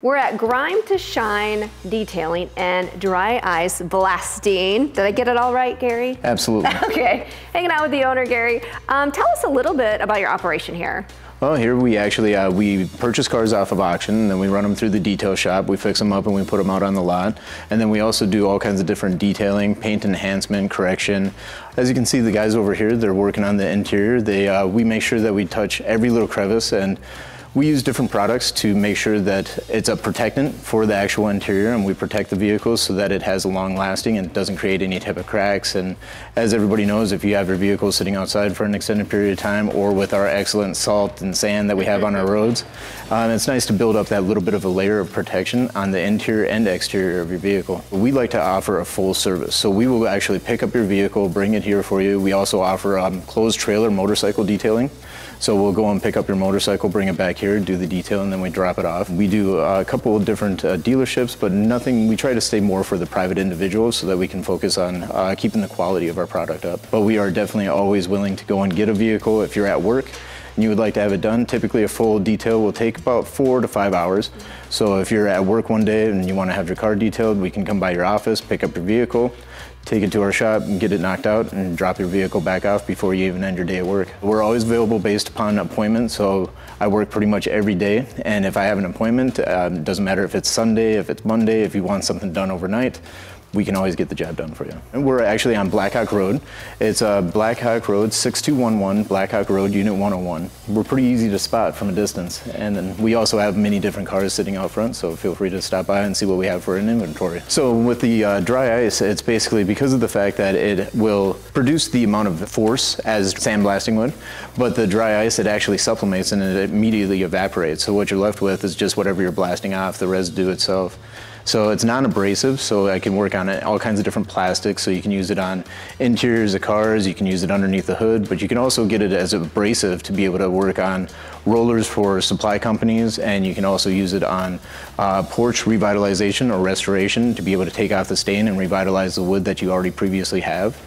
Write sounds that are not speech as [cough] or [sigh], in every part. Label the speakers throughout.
Speaker 1: We're at Grime to Shine Detailing and Dry Ice Blasting. Did I get it all right, Gary?
Speaker 2: Absolutely. [laughs]
Speaker 1: okay, hanging out with the owner, Gary. Um, tell us a little bit about your operation here.
Speaker 2: Well, here we actually uh, we purchase cars off of auction, and then we run them through the detail shop. We fix them up and we put them out on the lot, and then we also do all kinds of different detailing, paint enhancement, correction. As you can see, the guys over here they're working on the interior. They uh, we make sure that we touch every little crevice and we use different products to make sure that it's a protectant for the actual interior and we protect the vehicles so that it has a long lasting and doesn't create any type of cracks. And as everybody knows, if you have your vehicle sitting outside for an extended period of time or with our excellent salt and sand that we have on our roads, um, it's nice to build up that little bit of a layer of protection on the interior and exterior of your vehicle. We like to offer a full service. So we will actually pick up your vehicle, bring it here for you. We also offer um, closed trailer motorcycle detailing. So we'll go and pick up your motorcycle, bring it back here, do the detail, and then we drop it off. We do a couple of different uh, dealerships, but nothing, we try to stay more for the private individuals so that we can focus on uh, keeping the quality of our product up. But we are definitely always willing to go and get a vehicle if you're at work and you would like to have it done. Typically a full detail will take about four to five hours. So if you're at work one day and you want to have your car detailed, we can come by your office, pick up your vehicle, take it to our shop and get it knocked out and drop your vehicle back off before you even end your day at work. We're always available based upon appointment, so I work pretty much every day. And if I have an appointment, um, doesn't matter if it's Sunday, if it's Monday, if you want something done overnight, we can always get the job done for you. And we're actually on Blackhawk Road. It's uh, Blackhawk Road, 6211, Blackhawk Road, Unit 101. We're pretty easy to spot from a distance. And then we also have many different cars sitting out front, so feel free to stop by and see what we have for an inventory. So with the uh, dry ice, it's basically because of the fact that it will produce the amount of force as sandblasting would, but the dry ice, it actually sublimates and it immediately evaporates. So what you're left with is just whatever you're blasting off, the residue itself. So it's non-abrasive, so I can work on it, all kinds of different plastics. So you can use it on interiors of cars, you can use it underneath the hood, but you can also get it as abrasive to be able to work on rollers for supply companies, and you can also use it on uh, porch revitalization or restoration to be able to take off the stain and revitalize the wood that you already previously have.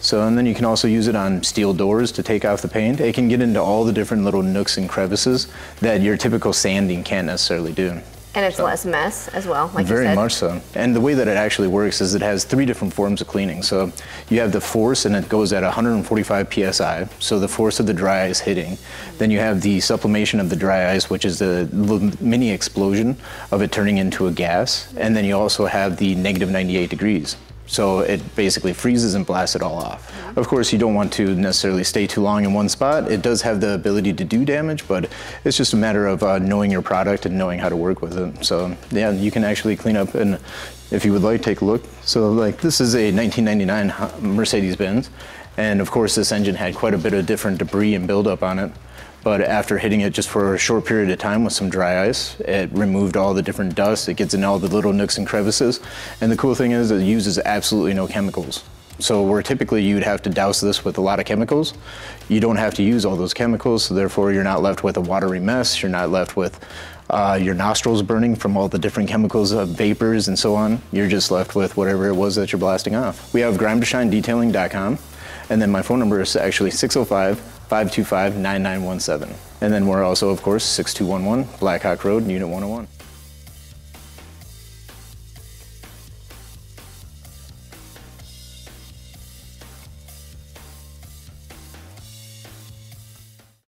Speaker 2: So, and then you can also use it on steel doors to take off the paint. It can get into all the different little nooks and crevices that your typical sanding can't necessarily do.
Speaker 1: And it's so, less mess as well, like
Speaker 2: Very much so. And the way that it actually works is it has three different forms of cleaning. So you have the force, and it goes at 145 psi. So the force of the dry ice hitting. Then you have the sublimation of the dry ice, which is the mini explosion of it turning into a gas. And then you also have the negative 98 degrees. So it basically freezes and blasts it all off. Of course, you don't want to necessarily stay too long in one spot. It does have the ability to do damage, but it's just a matter of uh, knowing your product and knowing how to work with it. So yeah, you can actually clean up and if you would like, take a look. So like this is a 1999 Mercedes-Benz. And of course, this engine had quite a bit of different debris and buildup on it. But after hitting it just for a short period of time with some dry ice, it removed all the different dust. It gets in all the little nooks and crevices. And the cool thing is it uses absolutely no chemicals. So where typically you'd have to douse this with a lot of chemicals, you don't have to use all those chemicals. So therefore you're not left with a watery mess. You're not left with uh, your nostrils burning from all the different chemicals, uh, vapors and so on. You're just left with whatever it was that you're blasting off. We have grimetoshinedetailing.com. And then my phone number is actually 605 525 9917. And then we're also, of course, 6211 Blackhawk Road, Unit 101.